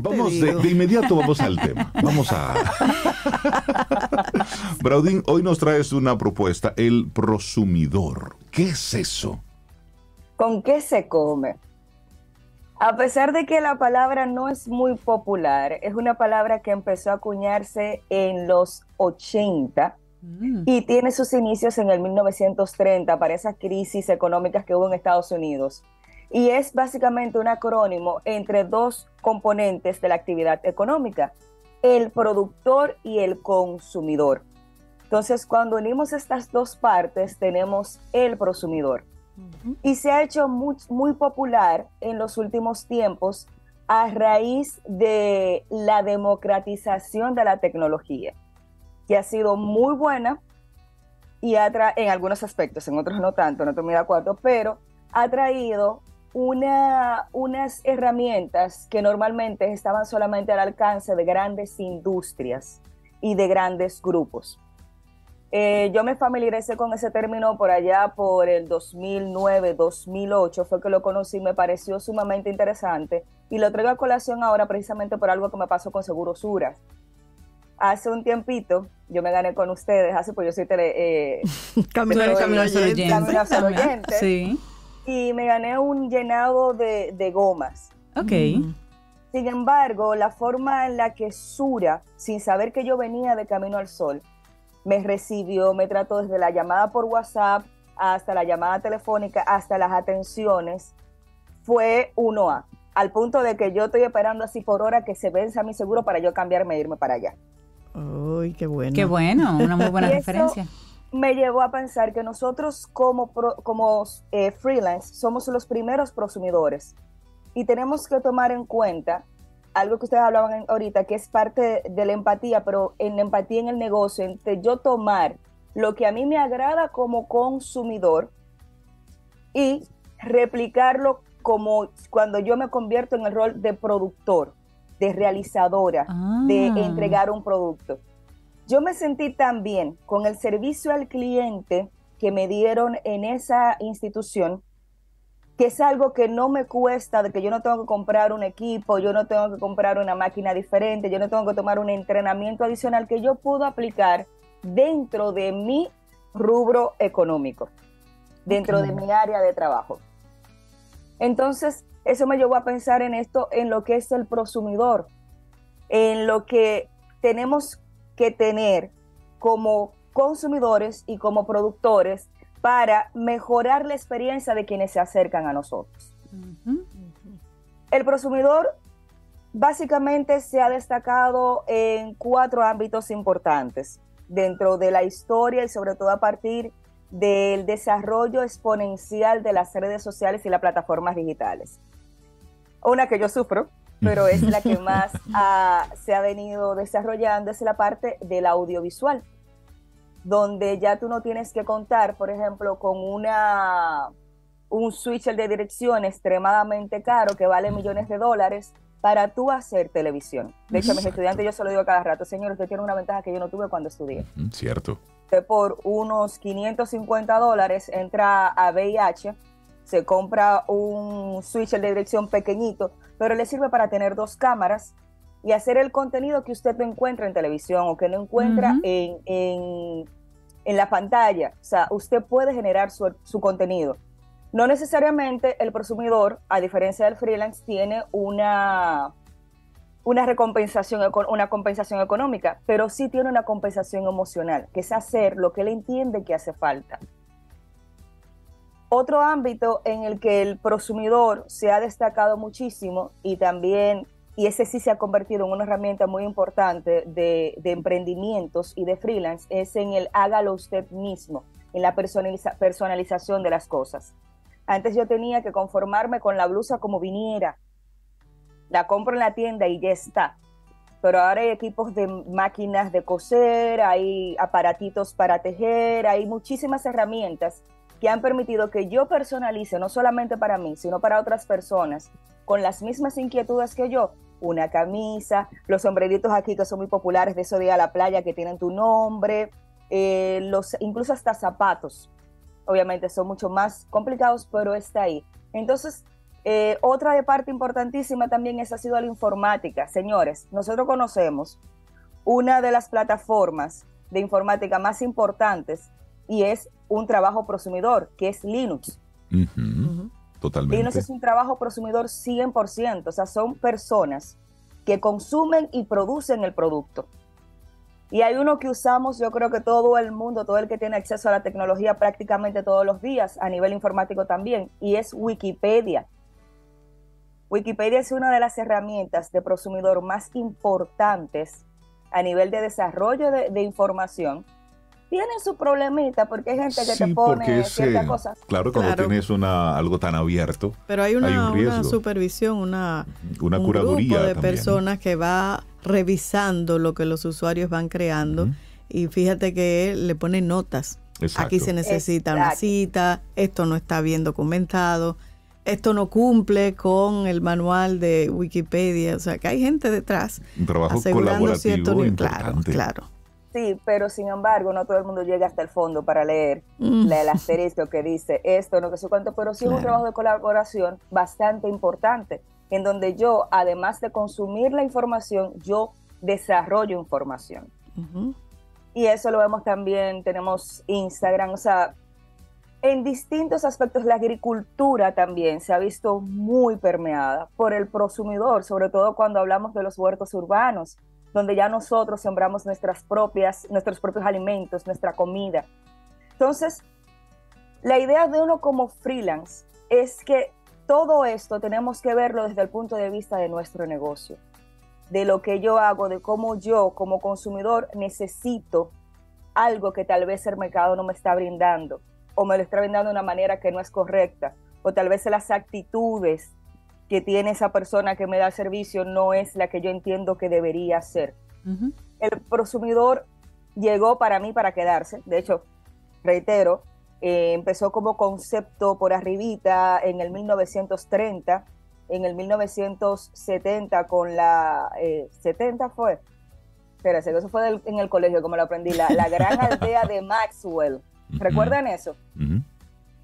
Vamos de, de, inmediato vamos al tema. Vamos a. Braudín, hoy nos traes una propuesta, el prosumidor. ¿Qué es eso? ¿Con qué se come? A pesar de que la palabra no es muy popular, es una palabra que empezó a acuñarse en los 80 mm. y tiene sus inicios en el 1930 para esas crisis económicas que hubo en Estados Unidos. Y es básicamente un acrónimo entre dos componentes de la actividad económica, el productor y el consumidor. Entonces, cuando unimos estas dos partes, tenemos el prosumidor. Y se ha hecho muy, muy popular en los últimos tiempos a raíz de la democratización de la tecnología, que ha sido muy buena y ha en algunos aspectos, en otros no tanto, no estoy muy de acuerdo, pero ha traído una, unas herramientas que normalmente estaban solamente al alcance de grandes industrias y de grandes grupos. Eh, yo me familiaricé con ese término por allá por el 2009, 2008, fue que lo conocí, me pareció sumamente interesante y lo traigo a colación ahora precisamente por algo que me pasó con Segurosura. Hace un tiempito, yo me gané con ustedes, hace pues yo soy tele... Eh, camino, camino, camino oyente. Sí. Y me gané un llenado de, de gomas. Ok. Sin embargo, la forma en la que Sura, sin saber que yo venía de Camino al Sol, me recibió, me trató desde la llamada por WhatsApp hasta la llamada telefónica, hasta las atenciones, fue uno a al punto de que yo estoy esperando así por hora que se venza mi seguro para yo cambiarme e irme para allá. Uy, qué bueno. Qué bueno, una muy buena referencia. Me llevó a pensar que nosotros como, como eh, freelance somos los primeros prosumidores y tenemos que tomar en cuenta algo que ustedes hablaban ahorita, que es parte de la empatía, pero en la empatía en el negocio, entre yo tomar lo que a mí me agrada como consumidor y replicarlo como cuando yo me convierto en el rol de productor, de realizadora, de ah. entregar un producto. Yo me sentí tan bien con el servicio al cliente que me dieron en esa institución que es algo que no me cuesta, de que yo no tengo que comprar un equipo, yo no tengo que comprar una máquina diferente, yo no tengo que tomar un entrenamiento adicional que yo puedo aplicar dentro de mi rubro económico, dentro de mi área de trabajo. Entonces, eso me llevó a pensar en esto, en lo que es el prosumidor, en lo que tenemos que tener como consumidores y como productores para mejorar la experiencia de quienes se acercan a nosotros. El prosumidor básicamente se ha destacado en cuatro ámbitos importantes dentro de la historia y sobre todo a partir del desarrollo exponencial de las redes sociales y las plataformas digitales. Una que yo sufro, pero es la que más se ha venido desarrollando, es la parte del audiovisual donde ya tú no tienes que contar, por ejemplo, con una un switcher de dirección extremadamente caro que vale millones de dólares para tú hacer televisión. De hecho, a mis estudiantes yo se lo digo cada rato, señor, usted tiene una ventaja que yo no tuve cuando estudié. Cierto. Usted por unos 550 dólares entra a VIH, se compra un switcher de dirección pequeñito, pero le sirve para tener dos cámaras y hacer el contenido que usted no encuentra en televisión o que no encuentra en, en, la pantalla. O sea, usted puede generar su, su, contenido. No necesariamente el consumidor, a diferencia del freelance, tiene una, una recompensación, una compensación económica, pero sí tiene una compensación emocional, que es hacer lo que él entiende que hace falta. Otro ámbito en el que el prosumidor se ha destacado muchísimo y también y ese sí se ha convertido en una herramienta muy importante de, emprendimientos y de freelance, es en el hágalo usted mismo, en la personalización de las cosas. Antes yo tenía que conformarme con la blusa como viniera, la compro en la tienda y ya está. Pero ahora hay equipos de máquinas de coser, hay aparatitos para tejer, hay muchísimas herramientas que han permitido que yo personalice, no solamente para mí, sino para otras personas, con las mismas inquietudes que yo, una camisa, los sombreritos aquí que son muy populares de eso de a la playa que tienen tu nombre, eh, los, incluso hasta zapatos. Obviamente son mucho más complicados, pero está ahí. Entonces, Eh, otra de parte importantísima también es ha sido la informática. Señores, nosotros conocemos una de las plataformas de informática más importantes y es un trabajo prosumidor, que es Linux. Totalmente. Linux es un trabajo prosumidor 100%, o sea, son personas que consumen y producen el producto. Y hay uno que usamos, yo creo que todo el mundo, todo el que tiene acceso a la tecnología prácticamente todos los días, a nivel informático también, y es Wikipedia. Wikipedia es una de las herramientas de prosumidor más importantes a nivel de desarrollo de, información. Tiene su problemita porque hay gente que te pone ciertas cosas. Claro, cuando tienes una, algo tan abierto. Pero hay una, supervisión, una, una curaduría. de personas que va revisando lo que los usuarios van creando y fíjate que él le pone notas. Aquí se necesita una cita, esto no está bien documentado, esto no cumple con el manual de Wikipedia, o sea que hay gente detrás. Un trabajo colaborativo Claro, claro. Sí, pero sin embargo, no todo el mundo llega hasta el fondo para leer mm. el asterisco que dice esto, no que sé cuánto, pero sí es un trabajo de colaboración bastante importante en donde yo, además de consumir la información, yo desarrollo información. Y eso lo vemos también, tenemos Instagram, o sea, en distintos aspectos la agricultura también se ha visto muy permeada por el prosumidor, sobre todo cuando hablamos de los huertos urbanos, donde ya nosotros sembramos nuestras propias, nuestros propios alimentos, nuestra comida. Entonces, la idea de uno como freelance es que todo esto tenemos que verlo desde el punto de vista de nuestro negocio, de lo que yo hago, de cómo yo como consumidor necesito algo que tal vez el mercado no me está brindando o me lo está brindando de una manera que no es correcta o tal vez las actitudes que tiene esa persona que me da el servicio no es la que yo entiendo que debería ser. El consumidor llegó para mí para quedarse, de hecho, reitero, eh, empezó como concepto por arribita en el 1930, en el 1970 con la... 70 eh, fue, espérate, eso fue en el colegio como lo aprendí, la, gran aldea de Maxwell. ¿Recuerdan eso?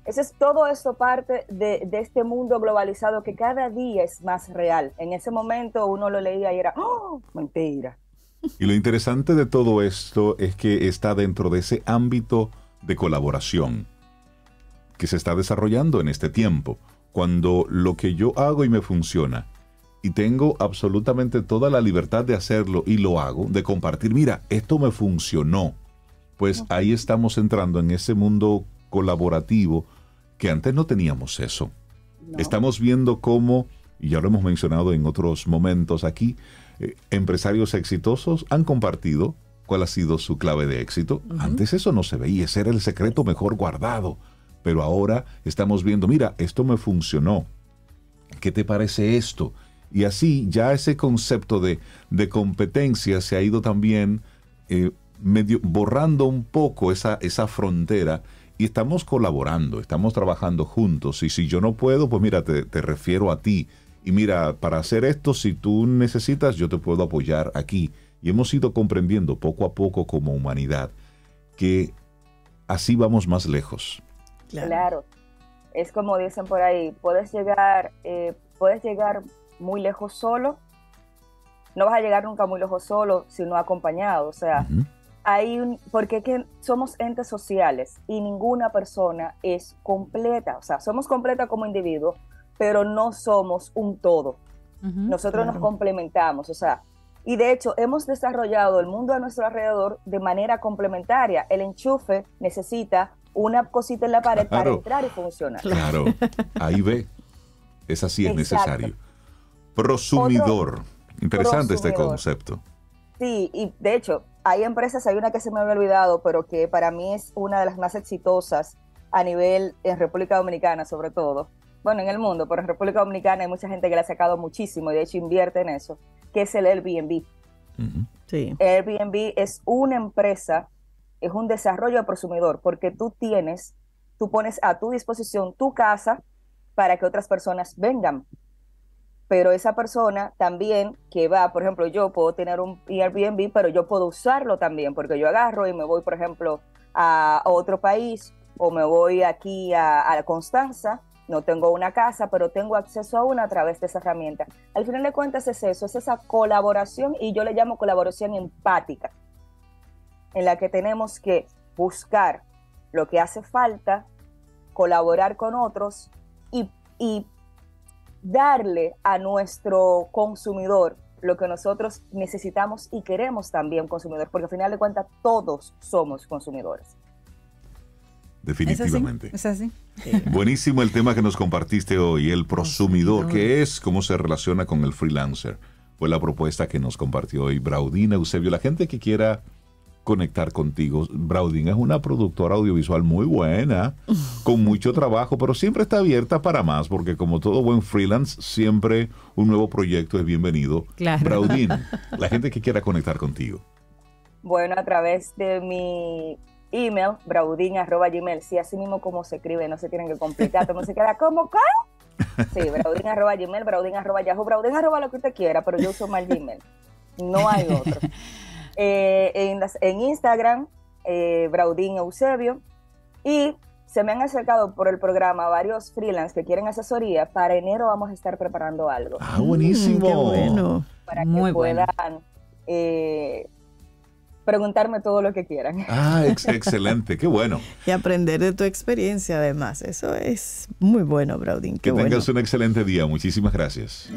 Ese es todo esto parte de, de, este mundo globalizado que cada día es más real. En ese momento uno lo leía y era, ¡oh! Mentira. Y lo interesante de todo esto es que está dentro de ese ámbito de colaboración que se está desarrollando en este tiempo, cuando lo que yo hago y me funciona, y tengo absolutamente toda la libertad de hacerlo y lo hago, de compartir, mira, esto me funcionó, pues ahí estamos entrando en ese mundo colaborativo que antes no teníamos eso. Estamos viendo cómo, y ya lo hemos mencionado en otros momentos aquí, eh, empresarios exitosos han compartido cuál ha sido su clave de éxito. Antes eso no se veía, ese era el secreto mejor guardado. Pero ahora estamos viendo, mira, esto me funcionó. ¿Qué te parece esto? Y así ya ese concepto de, competencia se ha ido también eh, medio borrando un poco esa, esa frontera y estamos colaborando, estamos trabajando juntos. Y si yo no puedo, pues mira, te, te refiero a ti. Y mira, para hacer esto, si tú necesitas, yo te puedo apoyar aquí. Y hemos ido comprendiendo poco a poco como humanidad que así vamos más lejos. Claro. Es como dicen por ahí, puedes llegar, eh, puedes llegar muy lejos solo, no vas a llegar nunca muy lejos solo, sino acompañado. O sea, hay un, porque que somos entes sociales y ninguna persona es completa. O sea, somos completa como individuo, pero no somos un todo. Nosotros nos complementamos. O sea, y de hecho hemos desarrollado el mundo a nuestro alrededor de manera complementaria. El enchufe necesita una cosita en la pared para entrar y funcionar. Claro, ahí ve. Es así, es necesario. Prosumidor. Interesante este concepto. Sí, y de hecho, hay empresas, hay una que se me había olvidado, pero que para mí es una de las más exitosas a nivel en República Dominicana, sobre todo. Bueno, en el mundo, pero en República Dominicana hay mucha gente que le ha sacado muchísimo y de hecho invierte en eso, que es el Airbnb. sí. Airbnb es una empresa es un desarrollo de prosumidor, porque tú tienes, tú pones a tu disposición tu casa para que otras personas vengan. Pero esa persona también que va, por ejemplo, yo puedo tener un Airbnb, pero yo puedo usarlo también, porque yo agarro y me voy, por ejemplo, a, otro país o me voy aquí a, a Constanza no tengo una casa, pero tengo acceso a una a través de esa herramienta. Al final de cuentas es eso, es esa colaboración y yo le llamo colaboración empática, en la que tenemos que buscar lo que hace falta, colaborar con otros y, y darle a nuestro consumidor lo que nosotros necesitamos y queremos también consumidor, porque al final de cuentas todos somos consumidores. Definitivamente. Es así. Buenísimo el tema que nos compartiste hoy, el prosumidor, que es cómo se relaciona con el freelancer. Fue la propuesta que nos compartió hoy Braudina Eusebio. La gente que quiera conectar contigo. Braudin es una productora audiovisual muy buena, con mucho trabajo, pero siempre está abierta para más, porque como todo buen freelance, siempre un nuevo proyecto es bienvenido. Claro. Braudin, la gente que quiera conectar contigo. Bueno, a través de mi email, braudin.gmail, sí, así mismo como se escribe, no se tienen que complicar, no se queda como, ¿qué? Sí, braudin.gmail, braudin.yahoo, braudin lo que usted quiera, pero yo uso mal Gmail. No hay otro. Eh, en, Instagram, eh, Braudín Eusebio, y se me han acercado por el programa varios freelance que quieren asesoría. Para enero vamos a estar preparando algo. Ah, buenísimo. bueno. Para que puedan eh, preguntarme todo lo que quieran. Ah, excelente, qué bueno. Y aprender de tu experiencia además. Eso es muy bueno, Braudín. Que tengas un excelente día. Muchísimas gracias.